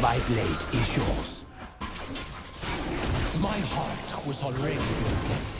My blade is yours. My heart was already broken.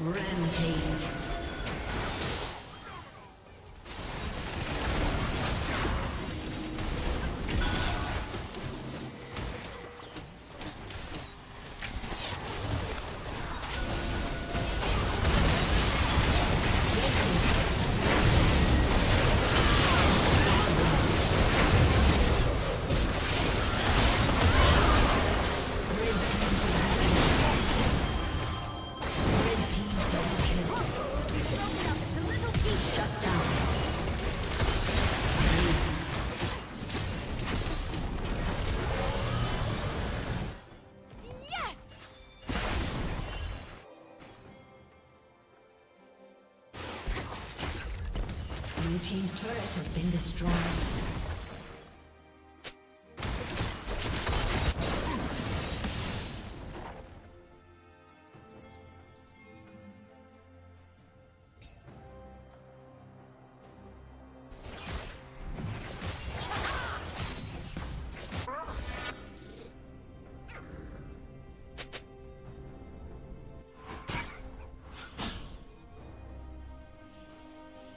Rampage. turret has been destroyed.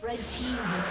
Red team has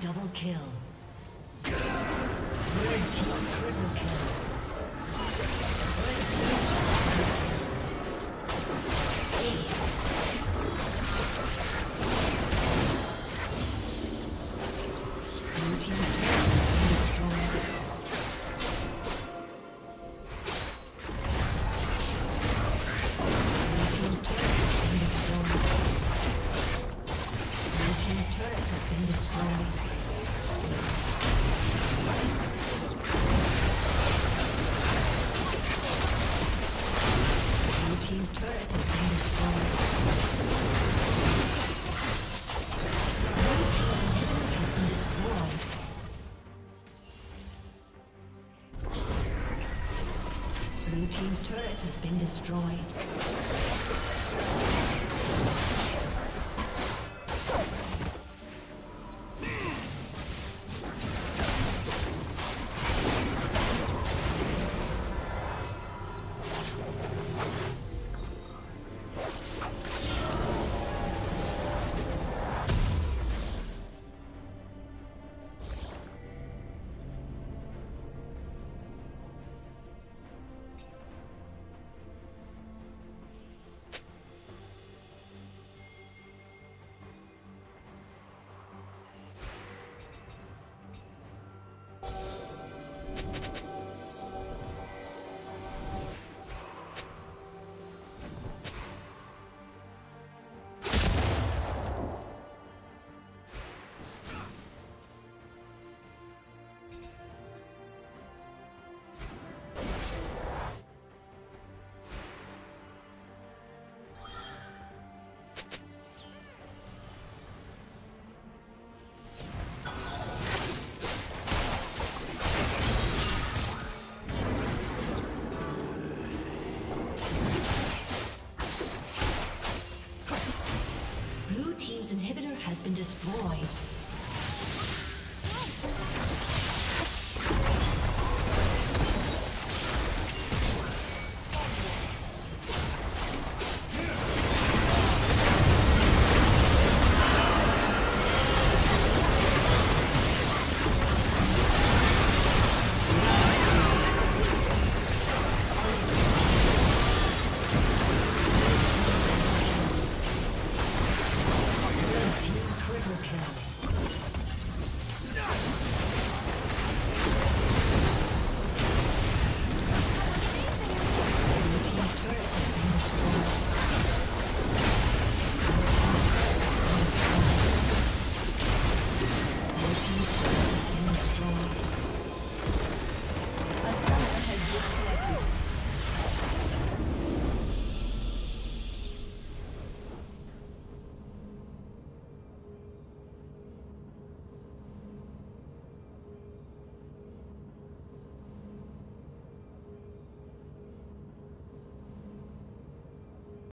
Double kill. Destroyed.